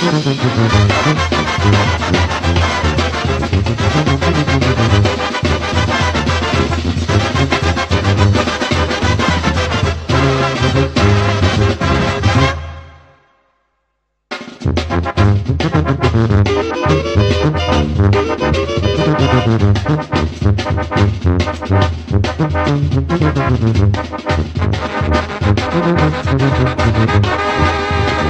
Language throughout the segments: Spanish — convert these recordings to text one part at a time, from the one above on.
Thank you.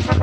Thank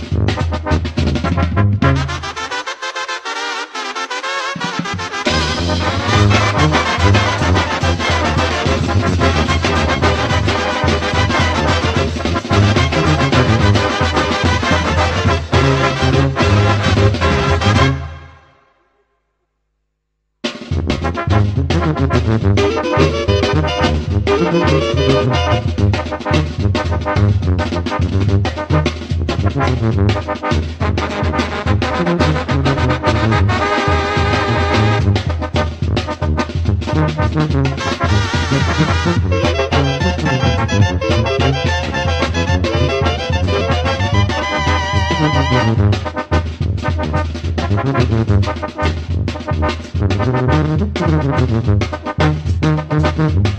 Thank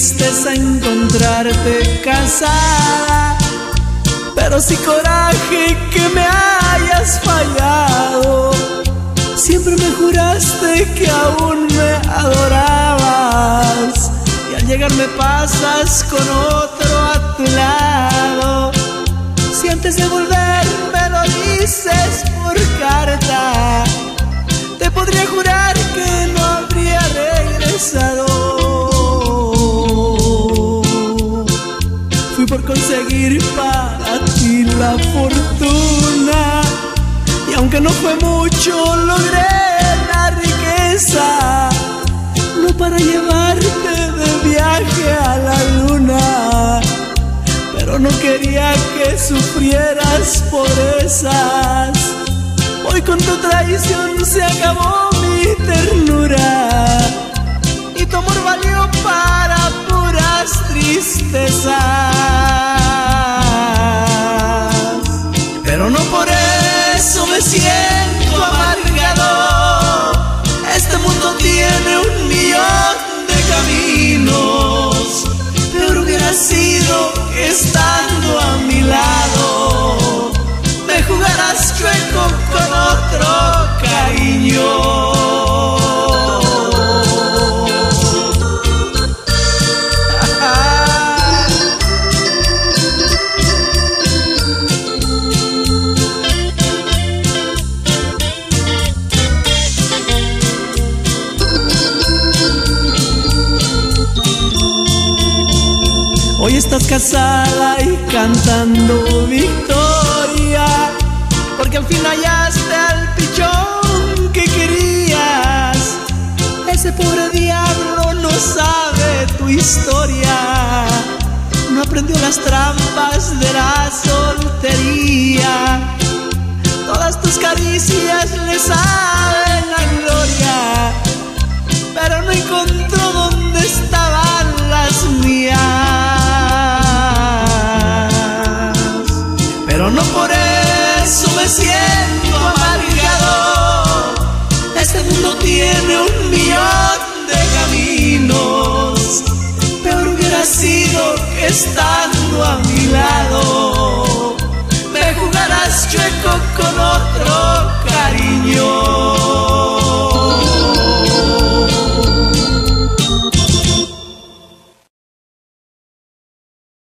tristeza encontrarte casada, pero sí coraje que me hayas fallado. Siempre me juraste que aún me adorabas y al llegar me pasas con otro conseguir para ti la fortuna y aunque no fue mucho logré la riqueza, no para llevarte de viaje a la luna, pero no quería que sufrieras pobrezas. Hoy con tu traición se acabó mi ternura y tu amor valió para puras tristezas. está casada y cantando victoria, porque al fin hallaste al pichón que querías. Ese pobre diablo no sabe tu historia, no aprendió las trampas de la soltería. Todas tus caricias le saben la gloria, pero no encontró tiene un millón de caminos, peor hubiera sido estando a mi lado me jugarás chueco con otro cariño.